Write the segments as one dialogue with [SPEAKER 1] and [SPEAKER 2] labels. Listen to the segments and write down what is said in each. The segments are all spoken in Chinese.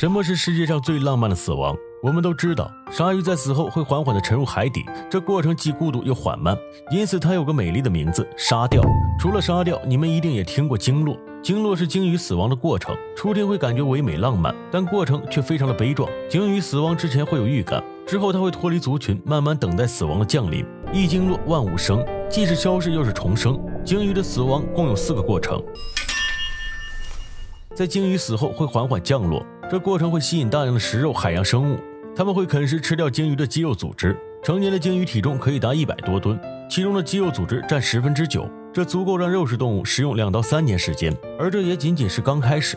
[SPEAKER 1] 什么是世界上最浪漫的死亡？我们都知道，鲨鱼在死后会缓缓地沉入海底，这过程既孤独又缓慢，因此它有个美丽的名字——沙钓。除了沙钓，你们一定也听过鲸落。鲸落是鲸鱼死亡的过程，初听会感觉唯美浪漫，但过程却非常的悲壮。鲸鱼死亡之前会有预感，之后它会脱离族群，慢慢等待死亡的降临。一鲸落，万物生，既是消逝又是重生。鲸鱼的死亡共有四个过程，在鲸鱼死后会缓缓降落，这过程会吸引大量的食肉海洋生物。他们会啃食吃掉鲸鱼的肌肉组织，成年的鲸鱼体重可以达一百多吨，其中的肌肉组织占十分之九，这足够让肉食动物食用两到三年时间，而这也仅仅是刚开始。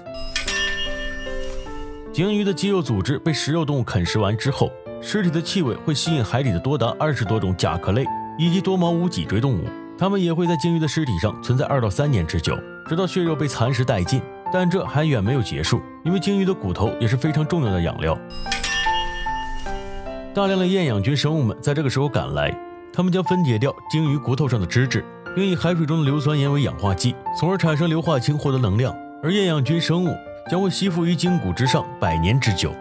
[SPEAKER 1] 鲸鱼的肌肉组织被食肉动物啃食完之后，尸体的气味会吸引海底的多达二十多种甲壳类以及多毛无脊椎动物，它们也会在鲸鱼的尸体上存在二到三年之久，直到血肉被蚕食殆尽。但这还远没有结束，因为鲸鱼的骨头也是非常重要的养料。大量的厌氧菌生物们在这个时候赶来，它们将分解掉鲸鱼骨头上的脂质，并以海水中的硫酸盐为氧化剂，从而产生硫化氢获得能量。而厌氧菌生物将会吸附于鲸骨之上百年之久。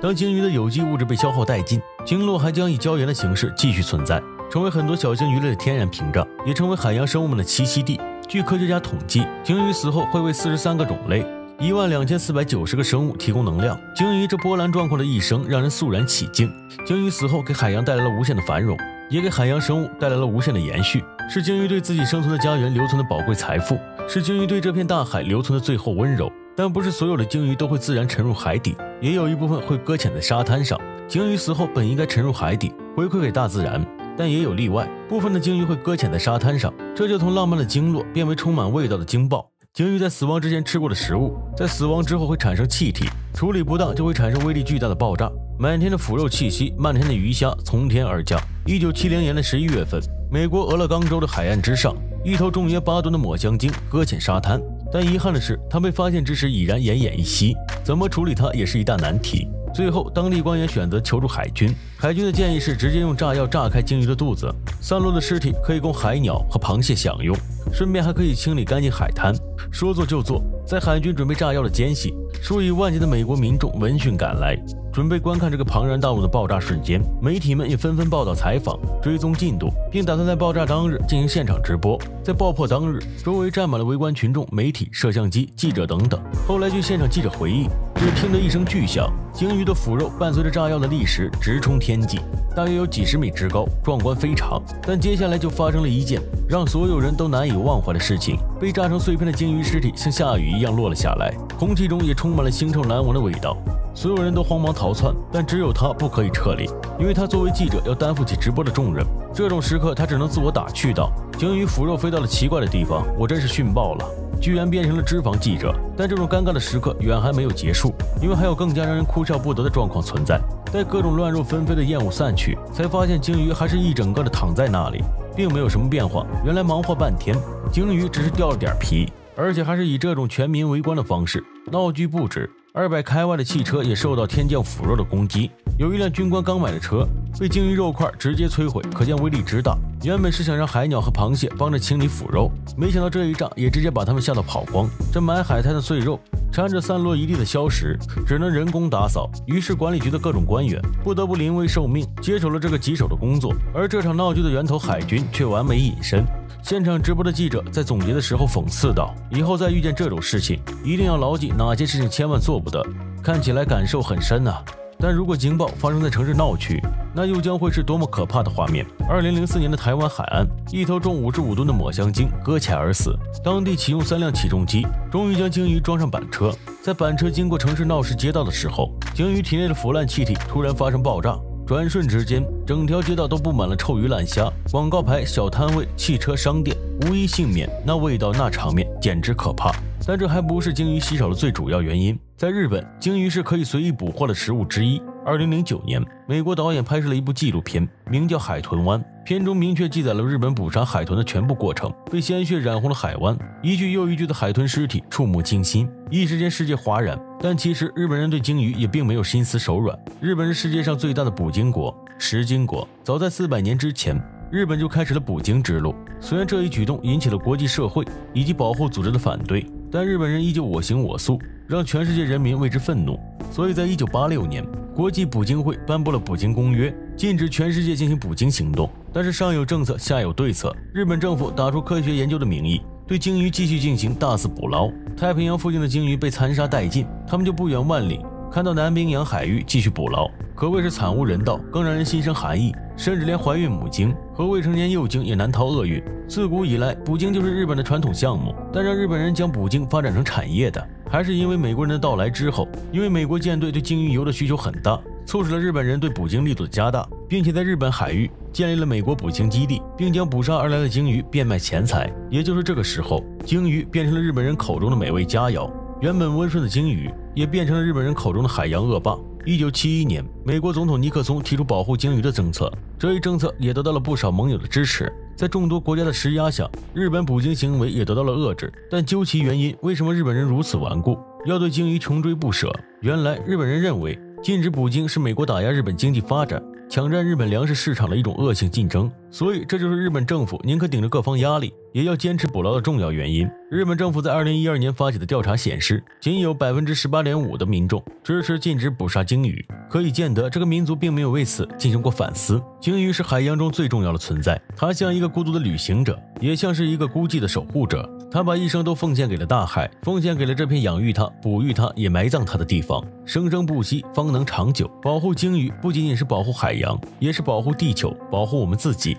[SPEAKER 1] 当鲸鱼的有机物质被消耗殆尽，鲸落还将以胶原的形式继续存在，成为很多小型鱼类的天然屏障，也成为海洋生物们的栖息地。据科学家统计，鲸鱼死后会为四十三个种类。一万两千四百九十个生物提供能量。鲸鱼这波澜壮阔的一生让人肃然起敬。鲸鱼死后给海洋带来了无限的繁荣，也给海洋生物带来了无限的延续，是鲸鱼对自己生存的家园留存的宝贵财富，是鲸鱼对这片大海留存的最后温柔。但不是所有的鲸鱼都会自然沉入海底，也有一部分会搁浅在沙滩上。鲸鱼死后本应该沉入海底，回馈给大自然，但也有例外，部分的鲸鱼会搁浅在沙滩上，这就从浪漫的鲸落变为充满味道的鲸爆。鲸鱼在死亡之前吃过的食物，在死亡之后会产生气体，处理不当就会产生威力巨大的爆炸。满天的腐肉气息，漫天的鱼虾从天而降。一九七零年的十一月份，美国俄勒冈州的海岸之上，一头重约八吨的抹香鲸搁浅沙滩，但遗憾的是，它被发现之时已然奄奄一息。怎么处理它也是一大难题。最后，当地官员选择求助海军。海军的建议是直接用炸药炸开鲸鱼的肚子，散落的尸体可以供海鸟和螃蟹享用，顺便还可以清理干净海滩。说做就做，在海军准备炸药的间隙，数以万计的美国民众闻讯赶来，准备观看这个庞然大物的爆炸瞬间。媒体们也纷纷报道采访，追踪进度，并打算在爆炸当日进行现场直播。在爆破当日，周围站满了围观群众、媒体、摄像机、记者等等。后来，据现场记者回忆，只听得一声巨响，鲸鱼的腐肉伴随着炸药的砾石直冲天际。大约有几十米之高，壮观非常。但接下来就发生了一件让所有人都难以忘怀的事情：被炸成碎片的鲸鱼尸体像下雨一样落了下来，空气中也充满了腥臭难闻的味道。所有人都慌忙逃窜，但只有他不可以撤离，因为他作为记者要担负起直播的重任。这种时刻，他只能自我打趣道：“鲸鱼腐肉飞到了奇怪的地方，我真是逊爆了，居然变成了脂肪记者。”但这种尴尬的时刻远还没有结束，因为还有更加让人哭笑不得的状况存在。待各种乱肉纷飞的烟雾散去，才发现鲸鱼还是一整个的躺在那里，并没有什么变化。原来忙活半天，鲸鱼只是掉了点皮，而且还是以这种全民围观的方式。闹剧不止，二百开外的汽车也受到天降腐肉的攻击。有一辆军官刚买的车被鲸鱼肉块直接摧毁，可见威力之大。原本是想让海鸟和螃蟹帮着清理腐肉，没想到这一仗也直接把他们吓得跑光。这满海滩的碎肉。掺着散落一地的硝石，只能人工打扫。于是管理局的各种官员不得不临危受命，接手了这个棘手的工作。而这场闹剧的源头海军却完美隐身。现场直播的记者在总结的时候讽刺道：“以后再遇见这种事情，一定要牢记哪些事情千万做不得。”看起来感受很深啊。但如果警报发生在城市闹区，那又将会是多么可怕的画面！二零零四年的台湾海岸，一头重五十五吨的抹香鲸搁浅而死，当地启用三辆起重机，终于将鲸鱼装上板车。在板车经过城市闹市街道的时候，鲸鱼体内的腐烂气体突然发生爆炸，转瞬之间，整条街道都布满了臭鱼烂虾，广告牌、小摊位、汽车、商店无一幸免。那味道，那场面，简直可怕。但这还不是鲸鱼稀少的最主要原因。在日本，鲸鱼是可以随意捕获的食物之一。二零零九年，美国导演拍摄了一部纪录片，名叫《海豚湾》，片中明确记载了日本捕杀海豚的全部过程。被鲜血染红了海湾，一具又一具的海豚尸体触目惊心，一时间世界哗然。但其实日本人对鲸鱼也并没有心慈手软。日本是世界上最大的捕鲸国、食鲸国，早在四百年之前。日本就开始了捕鲸之路，虽然这一举动引起了国际社会以及保护组织的反对，但日本人依旧我行我素，让全世界人民为之愤怒。所以在一九八六年，国际捕鲸会颁布了《捕鲸公约》，禁止全世界进行捕鲸行动。但是上有政策，下有对策，日本政府打出科学研究的名义，对鲸鱼继续进行大肆捕捞。太平洋附近的鲸鱼被残杀殆尽，他们就不远万里看到南冰洋海域继续捕捞，可谓是惨无人道，更让人心生寒意。甚至连怀孕母鲸和未成年幼鲸也难逃厄运。自古以来，捕鲸就是日本的传统项目，但让日本人将捕鲸发展成产业的，还是因为美国人的到来之后，因为美国舰队对鲸鱼油的需求很大。促使了日本人对捕鲸力度的加大，并且在日本海域建立了美国捕鲸基地，并将捕杀而来的鲸鱼变卖钱财。也就是这个时候，鲸鱼变成了日本人口中的美味佳肴，原本温顺的鲸鱼也变成了日本人口中的海洋恶霸。一九七一年，美国总统尼克松提出保护鲸鱼的政策，这一政策也得到了不少盟友的支持。在众多国家的施压下，日本捕鲸行为也得到了遏制。但究其原因，为什么日本人如此顽固，要对鲸鱼穷追不舍？原来，日本人认为。禁止捕鲸是美国打压日本经济发展、抢占日本粮食市场的一种恶性竞争，所以这就是日本政府宁可顶着各方压力，也要坚持捕捞的重要原因。日本政府在二零一二年发起的调查显示，仅有百分之十八点五的民众支持禁止捕杀鲸鱼，可以见得这个民族并没有为此进行过反思。鲸鱼是海洋中最重要的存在，它像一个孤独的旅行者，也像是一个孤寂的守护者。他把一生都奉献给了大海，奉献给了这片养育他、哺育他、也埋葬他的地方，生生不息，方能长久。保护鲸鱼不仅仅是保护海洋，也是保护地球，保护我们自己。